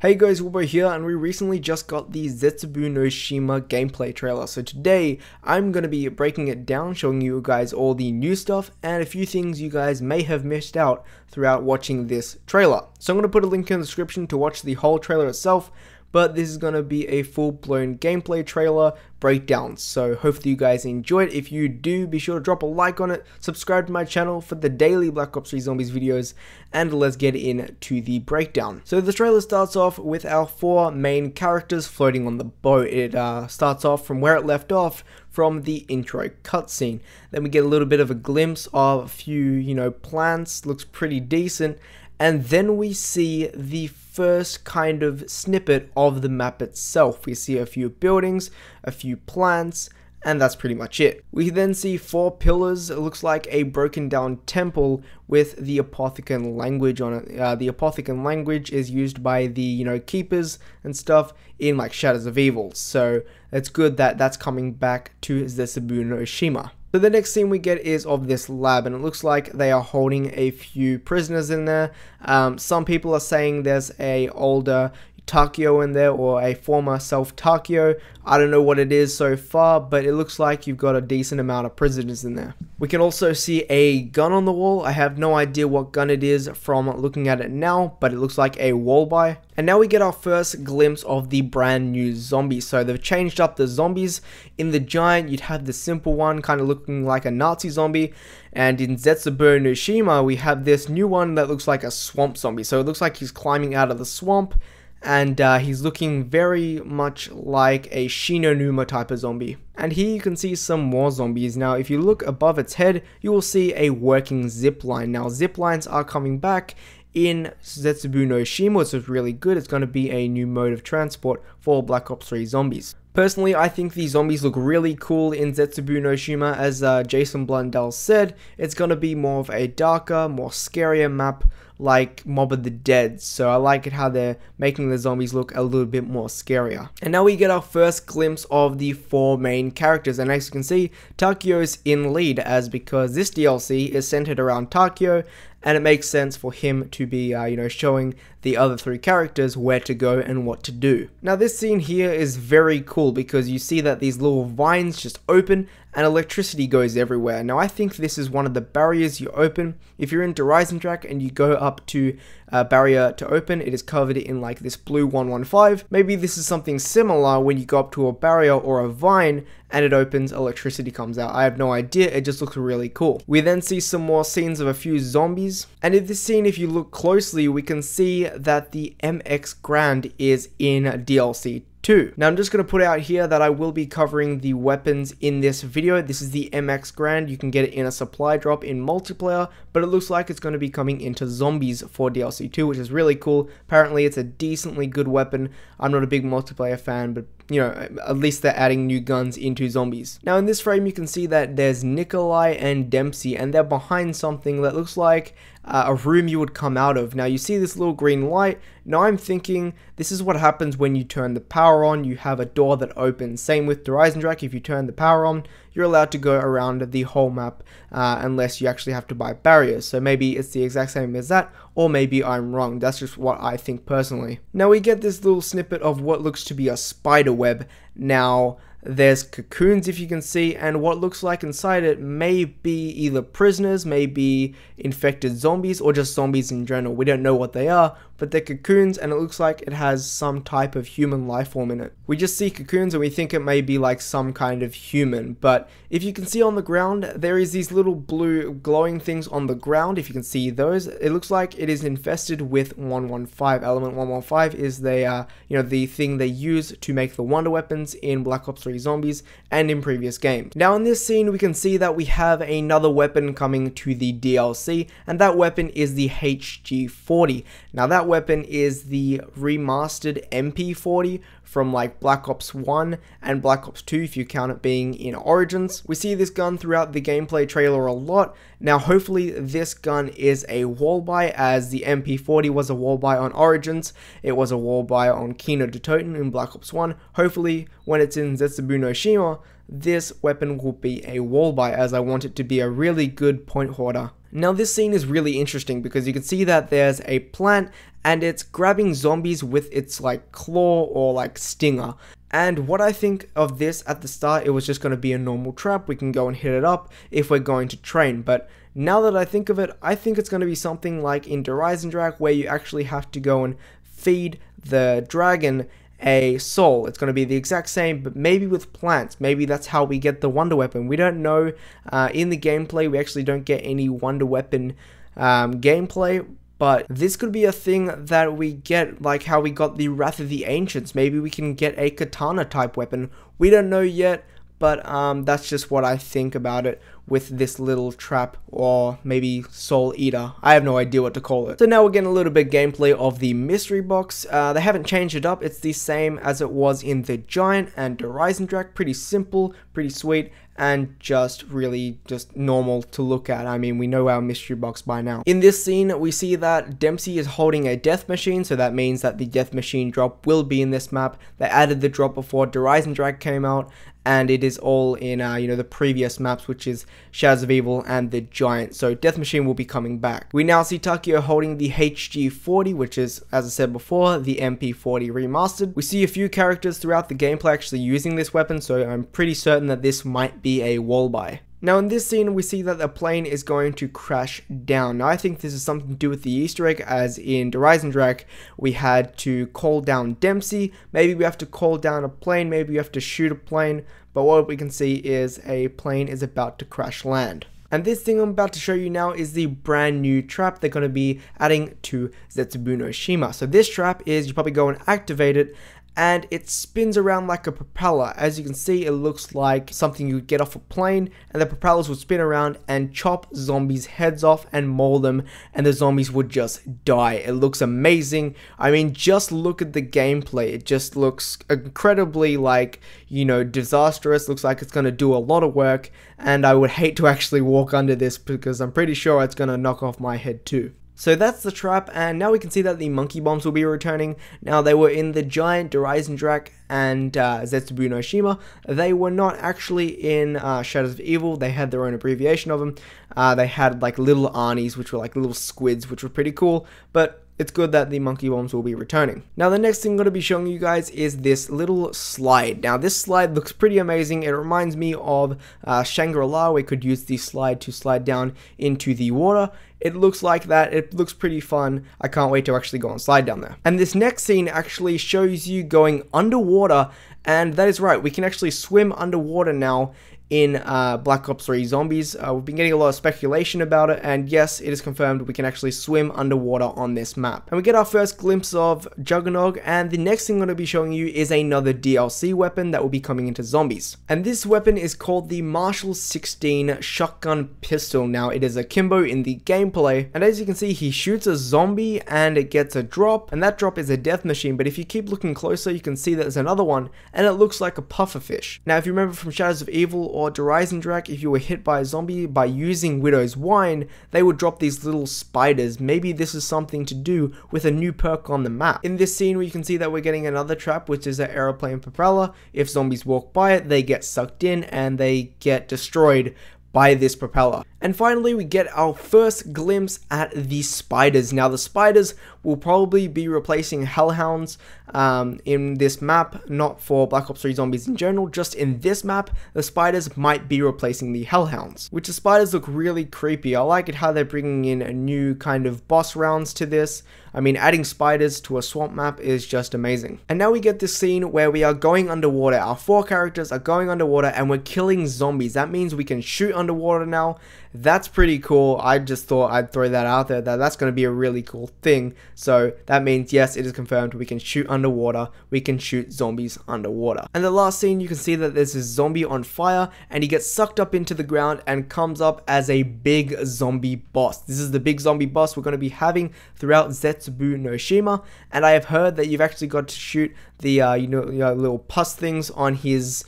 Hey guys, Wilbo here, and we recently just got the Zetsubou no Shima gameplay trailer. So today, I'm going to be breaking it down, showing you guys all the new stuff, and a few things you guys may have missed out throughout watching this trailer. So I'm going to put a link in the description to watch the whole trailer itself, but this is going to be a full-blown gameplay trailer breakdown. So hopefully you guys enjoyed. If you do, be sure to drop a like on it, subscribe to my channel for the daily Black Ops 3 Zombies videos, and let's get into the breakdown. So the trailer starts off with our four main characters floating on the boat. It uh, starts off from where it left off from the intro cutscene. Then we get a little bit of a glimpse of a few, you know, plants, looks pretty decent, and then we see the first kind of snippet of the map itself. We see a few buildings, a few plants, and that's pretty much it. We then see four pillars, it looks like a broken down temple with the Apothicon language on it. Uh, the Apothicon language is used by the, you know, keepers and stuff in like Shadows of Evil, so it's good that that's coming back to Zetsubou no Shima. So the next scene we get is of this lab and it looks like they are holding a few prisoners in there. Um, some people are saying there's a older Takeo in there or a former self Takeo. I don't know what it is so far, but it looks like you've got a decent amount of prisoners in there. We can also see a gun on the wall. I have no idea what gun it is from looking at it now, but it looks like a wall buy. And now we get our first glimpse of the brand new zombies. So they've changed up the zombies. In the Giant, you'd have the simple one kind of looking like a Nazi zombie. And in Zetsubou no Shima, we have this new one that looks like a swamp zombie. So it looks like he's climbing out of the swamp and uh, he's looking very much like a Shi No Numa type of zombie. And here you can see some more zombies. Now, if you look above its head, you will see a working zip line. Now, zip lines are coming back in Zetsubou no Shima, which is really good. It's going to be a new mode of transport for Black Ops 3 zombies. Personally, I think these zombies look really cool in Zetsubou no Shima. As uh, Jason Blundell said, it's going to be more of a darker, more scarier map like Mob of the Dead. So I like it how they're making the zombies look a little bit more scarier. And now we get our first glimpse of the four main characters. And as you can see, Takeo's in lead as because this DLC is centered around Takeo and it makes sense for him to be, uh, you know, showing the other three characters where to go and what to do. Now this scene here is very cool because you see that these little vines just open and electricity goes everywhere. Now I think this is one of the barriers you open. If you're into Eisendrache and you go up to a barrier to open, it is covered in like this blue 115. Maybe this is something similar when you go up to a barrier or a vine and it opens, electricity comes out. I have no idea, it just looks really cool. We then see some more scenes of a few zombies, and in this scene, if you look closely, we can see that the MX Garand is in DLC 2. Now I'm just going to put out here that I will be covering the weapons in this video. This is the MX Garand. You can get it in a supply drop in multiplayer, but it looks like it's going to be coming into zombies for DLC 2, which is really cool. Apparently it's a decently good weapon. I'm not a big multiplayer fan, but you know, at least they're adding new guns into zombies. Now in this frame you can see that there's Nikolai and Dempsey and they're behind something that looks like uh, a room you would come out of. Now you see this little green light. Now I'm thinking this is what happens when you turn the power on. You have a door that opens. Same with Der Eisendrache. If you turn the power on, you're allowed to go around the whole map uh, unless you actually have to buy barriers. So maybe it's the exact same as that, or maybe I'm wrong. That's just what I think personally. Now we get this little snippet of what looks to be a spider web. Now, there's cocoons if you can see and what looks like inside it may be either prisoners, maybe infected zombies or just zombies in general. We don't know what they are but they're cocoons and it looks like it has some type of human life form in it. We just see cocoons and we think it may be like some kind of human, but if you can see on the ground, there is these little blue glowing things on the ground. If you can see those, it looks like it is infested with 115. Element 115 is the, uh, you know, the thing they use to make the wonder weapons in Black Ops 3 Zombies and in previous games. Now in this scene, we can see that we have another weapon coming to the DLC, and that weapon is the HG40. Now that weapon is the remastered MP40 from like Black Ops 1 and Black Ops 2 if you count it being in Origins. We see this gun throughout the gameplay trailer a lot. Now hopefully this gun is a wall buy as the MP40 was a wall buy on Origins. It was a wall buy on Kino der Toten in Black Ops 1. Hopefully when it's in Zetsubou no Shima, this weapon will be a wall buy as I want it to be a really good point hoarder. Now this scene is really interesting because you can see that there's a plant and it's grabbing zombies with its like claw or like stinger. And what I think of this at the start, it was just going to be a normal trap. We can go and hit it up if we're going to train. But now that I think of it, I think it's going to be something like in Der Eisendrache where you actually have to go and feed the dragon a soul. It's going to be the exact same, but maybe with plants. Maybe that's how we get the Wonder Weapon. We don't know. Uh, in the gameplay, we actually don't get any Wonder Weapon um, gameplay, but this could be a thing that we get like how we got the Wrath of the Ancients. Maybe we can get a katana type weapon. We don't know yet, but um, that's just what I think about it with this little trap or maybe soul eater. I have no idea what to call it. So now we're getting a little bit gameplay of the mystery box. Uh, they haven't changed it up. It's the same as it was in the Giant and Der Eisendrache. Pretty simple, pretty sweet and just really just normal to look at. I mean, we know our mystery box by now. In this scene, we see that Dempsey is holding a death machine, so that means that the death machine drop will be in this map. They added the drop before Eisendrache came out, and it is all in uh, you know the previous maps which is Shadows of Evil and the Giant so Death Machine will be coming back. We now see Takeo holding the HG40 which is as I said before the MP40 remastered. We see a few characters throughout the gameplay actually using this weapon so I'm pretty certain that this might be a wall buy. Now in this scene we see that the plane is going to crash down. Now I think this is something to do with the easter egg as in Der Eisendrache we had to call down Dempsey, maybe we have to call down a plane, maybe we have to shoot a plane, but what we can see is a plane is about to crash land. And this thing I'm about to show you now is the brand new trap they're going to be adding to Zetsubou no Shima. So this trap is you probably go and activate it and it spins around like a propeller. As you can see, it looks like something you would get off a plane, and the propellers would spin around and chop zombies' heads off and mold them, and the zombies would just die. It looks amazing. I mean, just look at the gameplay. It just looks incredibly like, you know, disastrous. Looks like it's going to do a lot of work, and I would hate to actually walk under this because I'm pretty sure it's going to knock off my head too. So that's the trap, and now we can see that the monkey bombs will be returning. Now they were in the giant Der Eisendrache and uh, Zetsubou no Shima. They were not actually in uh, Shadows of Evil. They had their own abbreviation of them. Uh, they had like little Arnies, which were like little squids, which were pretty cool. But it's good that the monkey bombs will be returning. Now the next thing I'm going to be showing you guys is this little slide. Now this slide looks pretty amazing. It reminds me of uh, Shangri-La. We could use the slide to slide down into the water. It looks like that. It looks pretty fun. I can't wait to actually go and slide down there. And this next scene actually shows you going underwater and that is right, we can actually swim underwater now in uh, Black Ops 3 Zombies. Uh, we've been getting a lot of speculation about it, and yes, it is confirmed we can actually swim underwater on this map. And we get our first glimpse of Juggernog, and the next thing I'm going to be showing you is another DLC weapon that will be coming into Zombies. And this weapon is called the Marshal 16 Shotgun Pistol. Now, it is akimbo in the gameplay, and as you can see, he shoots a zombie and it gets a drop, and that drop is a death machine, but if you keep looking closer, you can see that there's another one, and it looks like a pufferfish. Now, if you remember from Shadows of Evil or Der Eisendrache, if you were hit by a zombie by using Widow's Wine, they would drop these little spiders. Maybe this is something to do with a new perk on the map. In this scene, we can see that we're getting another trap, which is an aeroplane propeller. If zombies walk by it, they get sucked in and they get destroyed by this propeller. And finally, we get our first glimpse at the spiders. Now, the spiders will probably be replacing hellhounds um, in this map, not for Black Ops 3 Zombies in general, just in this map, the spiders might be replacing the hellhounds, which the spiders look really creepy. I like it how they're bringing in a new kind of boss rounds to this. I mean, adding spiders to a swamp map is just amazing. And now we get this scene where we are going underwater. Our four characters are going underwater and we're killing zombies. That means we can shoot underwater now that's pretty cool. I just thought I'd throw that out there that that's going to be a really cool thing. So that means yes, it is confirmed we can shoot underwater. We can shoot zombies underwater. And the last scene you can see that there's this zombie on fire and he gets sucked up into the ground and comes up as a big zombie boss. This is the big zombie boss we're going to be having throughout Zetsubou no Shima and I have heard that you've actually got to shoot the uh, you know, you know little pus things on his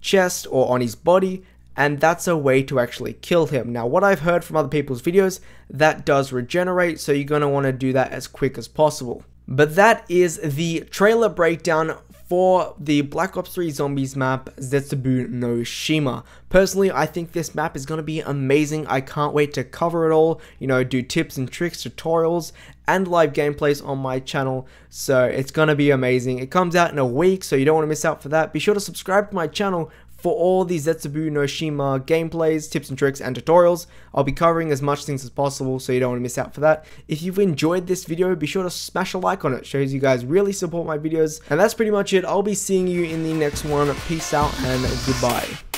chest or on his body and that's a way to actually kill him. Now, what I've heard from other people's videos, that does regenerate, so you're going to want to do that as quick as possible. But that is the trailer breakdown for the Black Ops 3 Zombies map, Zetsubou no Shima. Personally, I think this map is going to be amazing. I can't wait to cover it all, you know, do tips and tricks, tutorials, and live gameplays on my channel. So it's going to be amazing. It comes out in a week, so you don't want to miss out for that. Be sure to subscribe to my channel for all the Zetsubou no Shima gameplays, tips and tricks, and tutorials. I'll be covering as much things as possible, so you don't want to miss out for that. If you've enjoyed this video, be sure to smash a like on it. it shows you guys really support my videos. And that's pretty much it. I'll be seeing you in the next one. Peace out and goodbye.